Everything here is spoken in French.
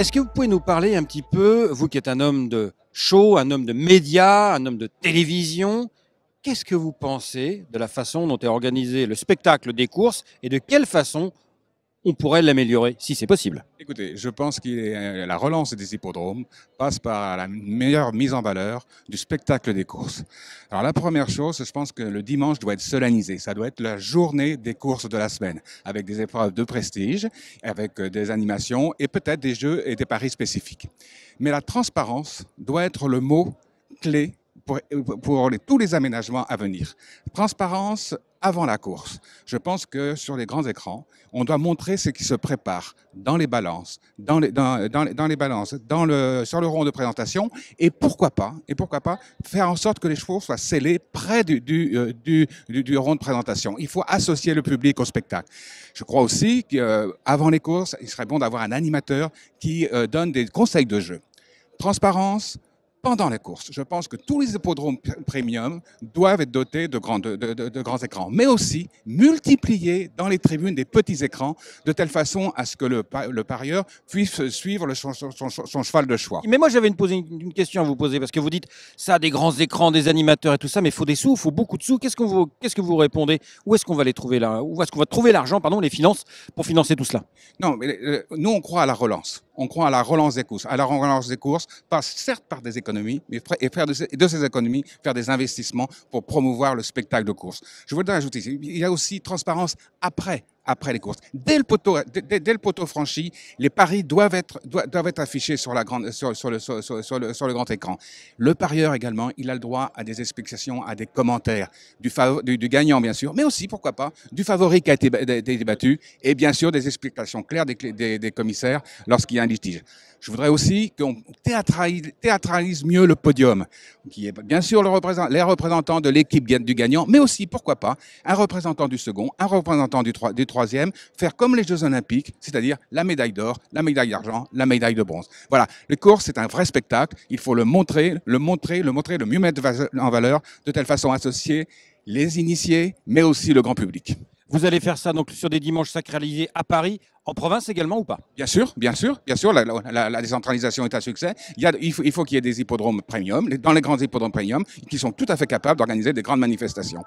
Est-ce que vous pouvez nous parler un petit peu, vous qui êtes un homme de show, un homme de médias, un homme de télévision, qu'est-ce que vous pensez de la façon dont est organisé le spectacle des courses et de quelle façon on pourrait l'améliorer, si c'est possible Écoutez, je pense que euh, la relance des hippodromes passe par la meilleure mise en valeur du spectacle des courses. Alors la première chose, je pense que le dimanche doit être solennisé. Ça doit être la journée des courses de la semaine, avec des épreuves de prestige, avec euh, des animations et peut-être des jeux et des paris spécifiques. Mais la transparence doit être le mot clé pour, tous les aménagements à venir. Transparence avant la course. Je pense que sur les grands écrans, on doit montrer ce qui se prépare dans les balances, dans les, balances, sur le rond de présentation, et pourquoi pas, et pourquoi pas faire en sorte que les chevaux soient scellés près du, euh, rond de présentation. Il faut associer le public au spectacle. Je crois aussi qu'avant euh, les courses, il serait bon d'avoir un animateur qui euh, donne des conseils de jeu. Transparence, pendant les courses. Je pense que tous les hippodromes premium doivent être dotés de grands, de, de, de, grands écrans, mais aussi multiplier dans les tribunes des petits écrans de telle façon à ce que le, le parieur puisse suivre le, son, son, son, son, cheval de choix. Mais moi, j'avais une, une, question à vous poser parce que vous dites ça, des grands écrans, des animateurs et tout ça, mais il faut des sous, il faut beaucoup de sous. Qu'est-ce que vous, qu'est-ce que vous répondez? Où est-ce qu'on va les trouver là? Où est-ce qu'on va trouver l'argent, pardon, les finances pour financer tout cela? Non, mais euh, nous, on croit à la relance. On croit à la relance des courses. À la relance des courses passe certes par des économies, mais et faire de ces, économies, faire des investissements pour promouvoir le spectacle de course. Je voudrais ajouter, il y a aussi transparence après après les courses. Dès le poteau, franchi, les paris doivent être, doivent, être affichés sur, la grande, sur, sur, le, sur, le, grand écran. Le parieur également, il a le droit à des explications, à des commentaires du, du, gagnant bien sûr, mais aussi pourquoi pas du favori qui a été débattu et bien sûr des explications claires des, des commissaires lorsqu'il y a un litige. Je voudrais aussi qu'on théâtralise, mieux le podium, qui est bien sûr le représent, les représentants de l'équipe du gagnant, mais aussi, pourquoi pas, un représentant du second, un représentant du, troisième, faire comme les Jeux Olympiques, c'est-à-dire la médaille d'or, la médaille d'argent, la médaille de bronze. Voilà, les courses, c'est un vrai spectacle, il faut le montrer, le montrer, le montrer, le mieux mettre en valeur, de telle façon associer les initiés, mais aussi le grand public. Vous allez faire ça donc sur des dimanches sacralisés à Paris, en province également ou pas? Bien sûr, bien sûr, bien sûr. La, décentralisation est un succès. Il faut qu'il y ait des hippodromes premium, dans les grands hippodromes premium, qui sont tout à fait capables d'organiser des grandes manifestations.